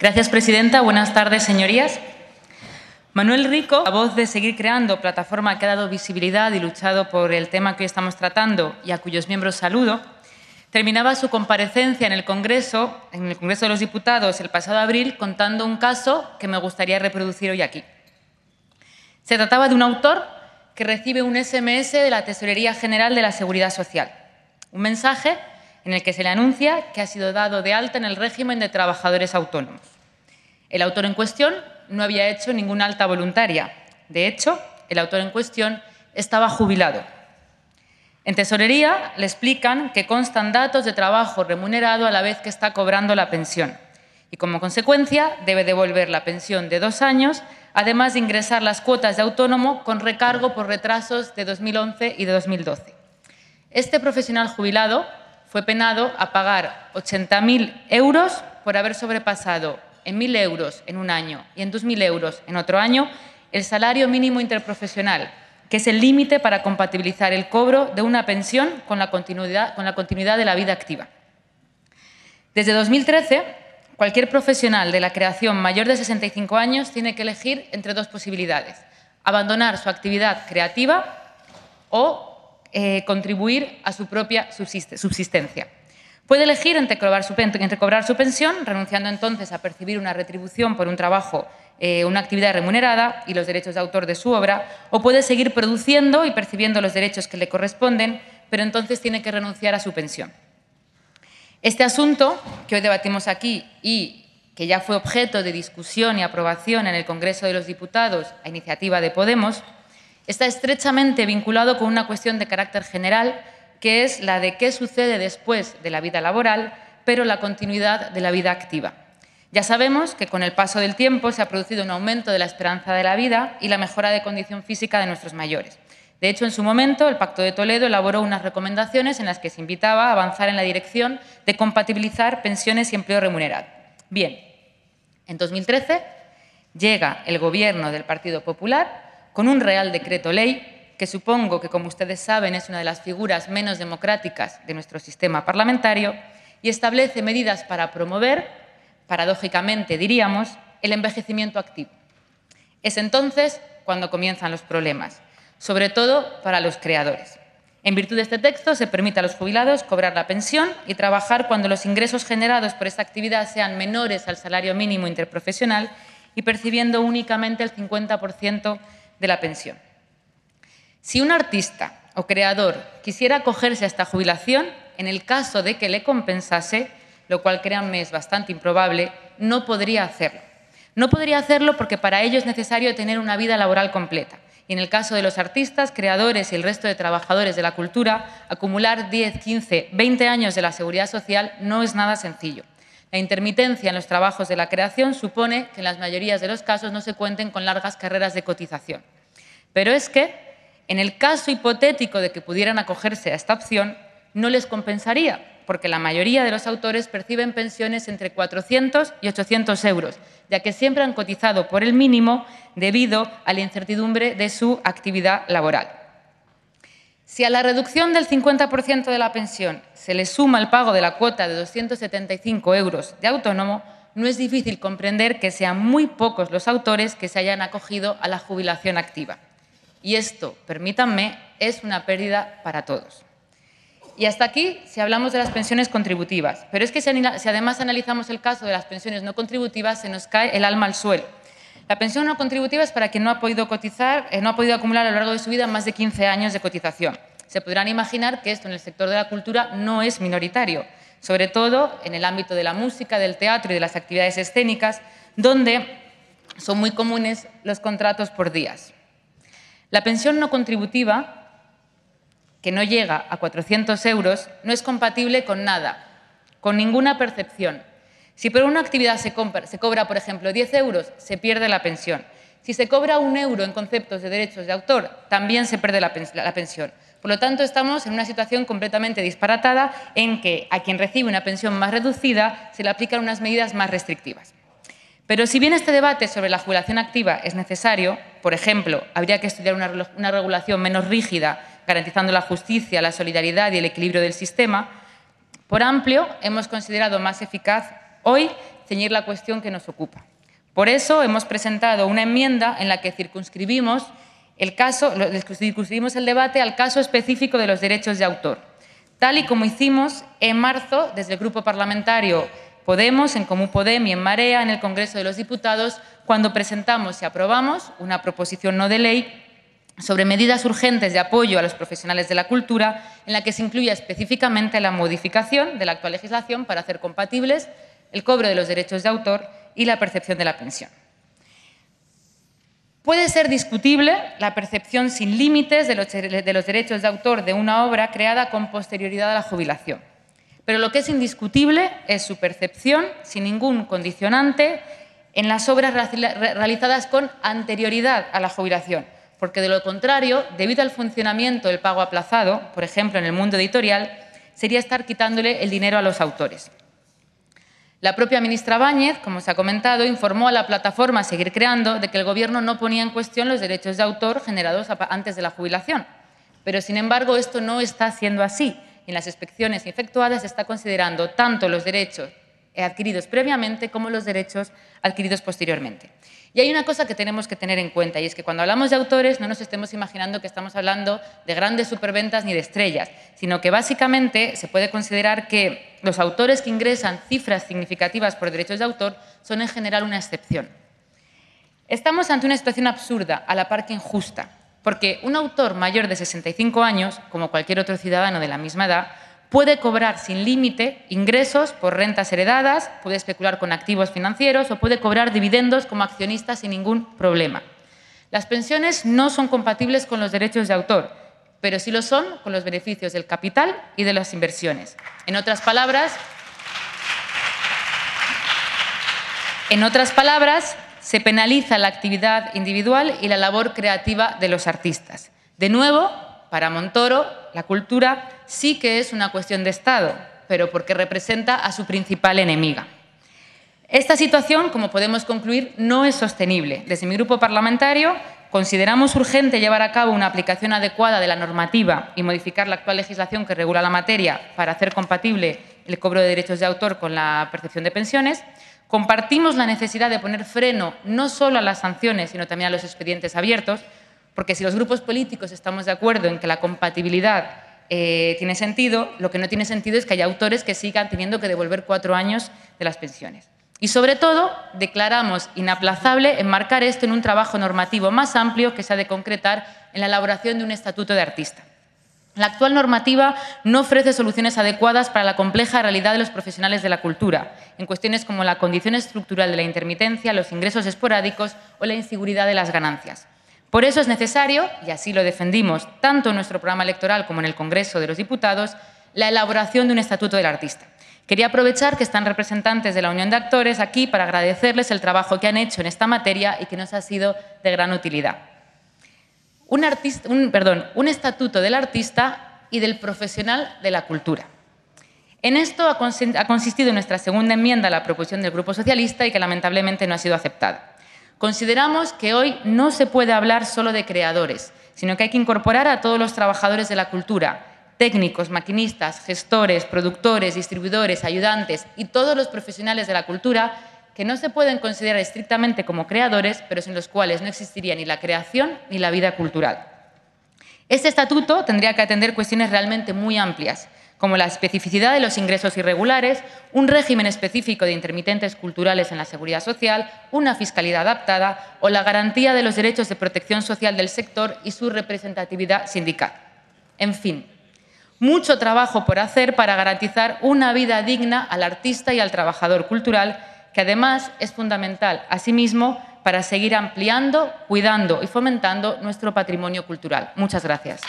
Gracias, presidenta. Buenas tardes, señorías. Manuel Rico, la voz de Seguir Creando, plataforma que ha dado visibilidad y luchado por el tema que hoy estamos tratando y a cuyos miembros saludo, terminaba su comparecencia en el Congreso, en el Congreso de los Diputados el pasado abril, contando un caso que me gustaría reproducir hoy aquí. Se trataba de un autor que recibe un SMS de la Tesorería General de la Seguridad Social. Un mensaje en el que se le anuncia que ha sido dado de alta en el régimen de trabajadores autónomos. El autor en cuestión no había hecho ninguna alta voluntaria. De hecho, el autor en cuestión estaba jubilado. En tesorería le explican que constan datos de trabajo remunerado a la vez que está cobrando la pensión y como consecuencia debe devolver la pensión de dos años, además de ingresar las cuotas de autónomo con recargo por retrasos de 2011 y de 2012. Este profesional jubilado fue penado a pagar 80.000 euros por haber sobrepasado en 1.000 euros en un año y en 2.000 euros en otro año el salario mínimo interprofesional, que es el límite para compatibilizar el cobro de una pensión con la continuidad, con la continuidad de la vida activa. Desde 2013, cualquier profesional de la creación mayor de 65 años tiene que elegir entre dos posibilidades, abandonar su actividad creativa o eh, contribuir a su propia subsistencia. Puede elegir entre cobrar, su, pensión, renunciando entonces a percibir una retribución por un trabajo, eh, una actividad remunerada y los derechos de autor de su obra, o puede seguir produciendo y percibiendo los derechos que le corresponden, pero entonces tiene que renunciar a su pensión. Este asunto que hoy debatimos aquí y que ya fue objeto de discusión y aprobación en el Congreso de los Diputados a iniciativa de Podemos, está estrechamente vinculado con una cuestión de carácter general, que es la de qué sucede después de la vida laboral, pero la continuidad de la vida activa. Ya sabemos que con el paso del tiempo se ha producido un aumento de la esperanza de la vida y la mejora de condición física de nuestros mayores. De hecho, en su momento, el Pacto de Toledo elaboró unas recomendaciones en las que se invitaba a avanzar en la dirección de compatibilizar pensiones y empleo remunerado. Bien, en 2013 llega el Gobierno del Partido Popular con un Real Decreto Ley que supongo que, como ustedes saben, es una de las figuras menos democráticas de nuestro sistema parlamentario, y establece medidas para promover, paradójicamente diríamos, el envejecimiento activo. Es entonces cuando comienzan los problemas, sobre todo para los creadores. En virtud de este texto, se permite a los jubilados cobrar la pensión y trabajar cuando los ingresos generados por esta actividad sean menores al salario mínimo interprofesional y percibiendo únicamente el 50% de la pensión. Si un artista o creador quisiera acogerse a esta jubilación, en el caso de que le compensase, lo cual créanme es bastante improbable, no podría hacerlo. No podría hacerlo porque para ello es necesario tener una vida laboral completa. Y en el caso de los artistas, creadores y el resto de trabajadores de la cultura, acumular 10, 15, 20 años de la seguridad social no es nada sencillo. La intermitencia en los trabajos de la creación supone que en las mayorías de los casos no se cuenten con largas carreras de cotización. Pero es que, en el caso hipotético de que pudieran acogerse a esta opción, no les compensaría, porque la mayoría de los autores perciben pensiones entre 400 y 800 euros, ya que siempre han cotizado por el mínimo debido a la incertidumbre de su actividad laboral. Si a la reducción del 50% de la pensión se le suma el pago de la cuota de 275 euros de autónomo, no es difícil comprender que sean muy pocos los autores que se hayan acogido a la jubilación activa. Y esto, permítanme, es una pérdida para todos. Y hasta aquí si hablamos de las pensiones contributivas. Pero es que si además analizamos el caso de las pensiones no contributivas, se nos cae el alma al suelo. La pensión no contributiva es para quien no ha podido cotizar, eh, no ha podido acumular a lo largo de su vida más de 15 años de cotización. Se podrán imaginar que esto en el sector de la cultura no es minoritario, sobre todo en el ámbito de la música, del teatro y de las actividades escénicas, donde son muy comunes los contratos por días. La pensión no contributiva, que no llega a 400 euros, no es compatible con nada, con ninguna percepción, si por una actividad se, cobra, por ejemplo, 10 euros, se pierde la pensión. Si se cobra un euro en conceptos de derechos de autor, también se pierde la, pensión. Por lo tanto, estamos en una situación completamente disparatada en que a quien recibe una pensión más reducida se le aplican unas medidas más restrictivas. Pero si bien este debate sobre la jubilación activa es necesario, por ejemplo, habría que estudiar una regulación menos rígida, garantizando la justicia, la solidaridad y el equilibrio del sistema, por amplio hemos considerado más eficaz hoy ceñir la cuestión que nos ocupa. Por eso hemos presentado una enmienda en la que circunscribimos el, caso, circunscribimos el debate al caso específico de los derechos de autor, tal y como hicimos en marzo desde el Grupo Parlamentario Podemos, en Comú Podem y en Marea, en el Congreso de los Diputados, cuando presentamos y aprobamos una proposición no de ley sobre medidas urgentes de apoyo a los profesionales de la cultura, en la que se incluye específicamente la modificación de la actual legislación para hacer compatibles el cobro de los derechos de autor y la percepción de la pensión. Puede ser discutible la percepción sin límites de los, derechos de autor de una obra creada con posterioridad a la jubilación. Pero lo que es indiscutible es su percepción sin ningún condicionante en las obras realizadas con anterioridad a la jubilación, porque de lo contrario, debido al funcionamiento del pago aplazado, por ejemplo en el mundo editorial, sería estar quitándole el dinero a los autores. La propia ministra Báñez, como se ha comentado, informó a la plataforma Seguir Creando de que el Gobierno no ponía en cuestión los derechos de autor generados antes de la jubilación. Pero, sin embargo, esto no está siendo así. En las inspecciones efectuadas se está considerando tanto los derechos adquiridos previamente como los derechos adquiridos posteriormente. Y hay una cosa que tenemos que tener en cuenta y es que cuando hablamos de autores no nos estemos imaginando que estamos hablando de grandes superventas ni de estrellas, sino que básicamente se puede considerar que los autores que ingresan cifras significativas por derechos de autor son en general una excepción. Estamos ante una situación absurda, a la par que injusta, porque un autor mayor de 65 años, como cualquier otro ciudadano de la misma edad, puede cobrar sin límite ingresos por rentas heredadas, puede especular con activos financieros o puede cobrar dividendos como accionista sin ningún problema. Las pensiones no son compatibles con los derechos de autor, pero sí lo son con los beneficios del capital y de las inversiones. En otras palabras, en otras palabras, se penaliza la actividad individual y la labor creativa de los artistas. De nuevo, para Montoro, la cultura sí que es una cuestión de Estado, pero porque representa a su principal enemiga. Esta situación, como podemos concluir, no es sostenible. Desde mi grupo parlamentario consideramos urgente llevar a cabo una aplicación adecuada de la normativa y modificar la actual legislación que regula la materia para hacer compatible el cobro de derechos de autor con la percepción de pensiones. Compartimos la necesidad de poner freno no solo a las sanciones, sino también a los expedientes abiertos, porque si los grupos políticos estamos de acuerdo en que la compatibilidad eh, tiene sentido, lo que no tiene sentido es que haya autores que sigan teniendo que devolver cuatro años de las pensiones. Y sobre todo, declaramos inaplazable enmarcar esto en un trabajo normativo más amplio que se ha de concretar en la elaboración de un estatuto de artista. La actual normativa no ofrece soluciones adecuadas para la compleja realidad de los profesionales de la cultura, en cuestiones como la condición estructural de la intermitencia, los ingresos esporádicos o la inseguridad de las ganancias. Por eso es necesario, y así lo defendimos tanto en nuestro programa electoral como en el Congreso de los Diputados, la elaboración de un estatuto del artista. Quería aprovechar que están representantes de la Unión de Actores aquí para agradecerles el trabajo que han hecho en esta materia y que nos ha sido de gran utilidad. Un, estatuto del artista y del profesional de la cultura. En esto ha consistido nuestra segunda enmienda a la proposición del Grupo Socialista y que lamentablemente no ha sido aceptada. Consideramos que hoy no se puede hablar solo de creadores, sino que hay que incorporar a todos los trabajadores de la cultura, técnicos, maquinistas, gestores, productores, distribuidores, ayudantes y todos los profesionales de la cultura que no se pueden considerar estrictamente como creadores, pero sin los cuales no existiría ni la creación ni la vida cultural. Este estatuto tendría que atender cuestiones realmente muy amplias, como la especificidad de los ingresos irregulares, un régimen específico de intermitentes culturales en la seguridad social, una fiscalidad adaptada o la garantía de los derechos de protección social del sector y su representatividad sindical. En fin, mucho trabajo por hacer para garantizar una vida digna al artista y al trabajador cultural, que además es fundamental, asimismo, para seguir ampliando, cuidando y fomentando nuestro patrimonio cultural. Muchas gracias.